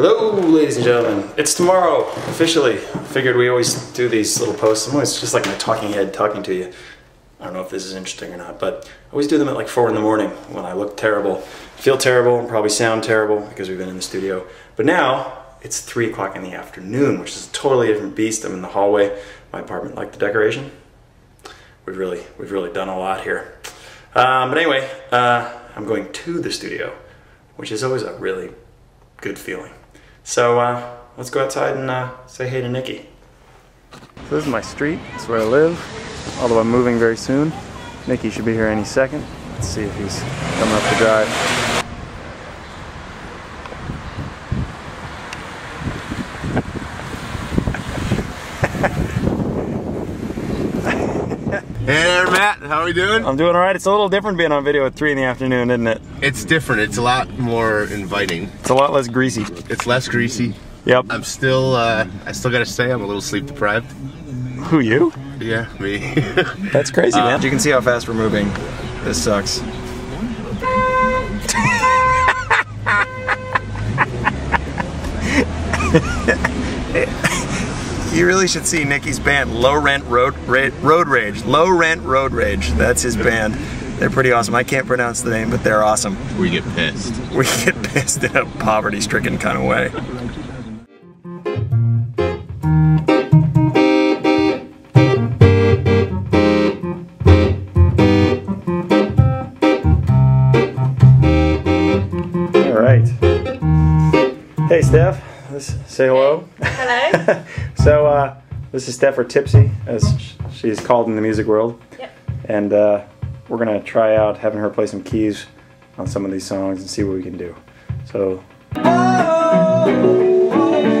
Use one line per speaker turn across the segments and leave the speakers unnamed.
Hello, ladies and gentlemen. It's tomorrow, officially. Figured we always do these little posts. I'm always just like my talking head talking to you. I don't know if this is interesting or not, but I always do them at like 4 in the morning when I look terrible, feel terrible, and probably sound terrible because we've been in the studio. But now, it's 3 o'clock in the afternoon, which is a totally different beast. I'm in the hallway. My apartment, like the decoration. We've really, we've really done a lot here. Um, but anyway, uh, I'm going to the studio, which is always a really good feeling. So uh, let's go outside and uh, say hey to Nikki. So this is my street. This is where I live. Although I'm moving very soon. Nikki should be here any second. Let's see if he's coming up the drive.
Hey there, Matt. How are we doing?
I'm doing alright. It's a little different being on video at 3 in the afternoon, isn't it?
It's different. It's a lot more inviting.
It's a lot less greasy.
It's less greasy.
Yep.
I'm still, uh, I still gotta say, I'm a little sleep deprived.
Who, you?
Yeah, me.
That's crazy, man. You can see how fast we're moving. This sucks. you really should see Nikki's band, Low Rent Road, Ra Road Rage. Low Rent Road Rage. That's his band. They're pretty awesome. I can't pronounce the name, but they're awesome.
we get pissed.
We get pissed in a poverty-stricken kind of way. All right. Hey, Steph. Let's say hello.
Hello.
so, uh, this is Steph or Tipsy, as she's called in the music world.
Yep.
And uh, we're gonna try out having her play some keys on some of these songs and see what we can do. So. And then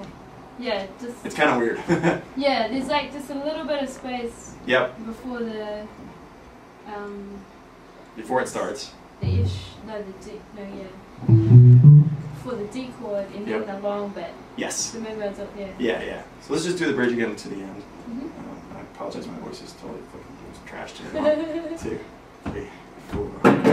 Okay. Yeah, just.
It's kind of weird.
Yeah, there's like just a little bit of space
yep.
before the. Um.
Before it starts.
The ish. No, the D. No, yeah. Before the D chord and then the long bit.
Yes.
The one's up there.
Yeah, yeah. So let's just do the bridge again to the end.
Mhm.
Um, I apologize, my voice is totally fucking it was trash today. One, two, three, four.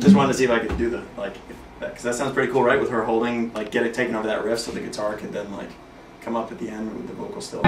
just wanted to see if I could do the like, because that sounds pretty cool, right? With her holding, like, get it taken over that riff, so the guitar could then like come up at the end with the vocal still.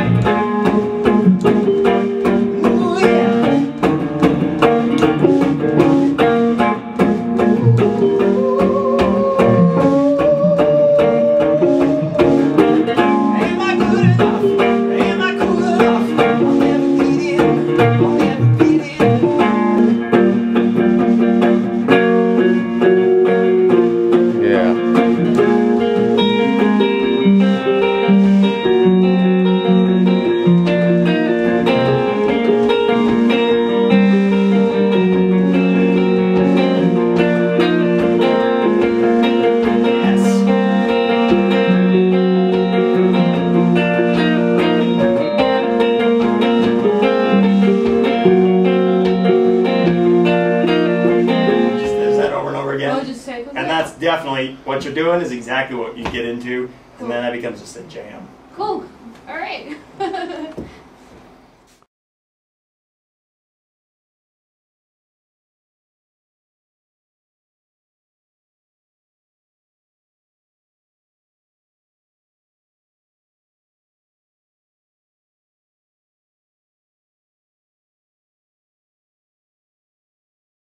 Just
circle
And that's definitely what you're doing is exactly what you get into, and then that becomes just a jam.
Cool. Alright.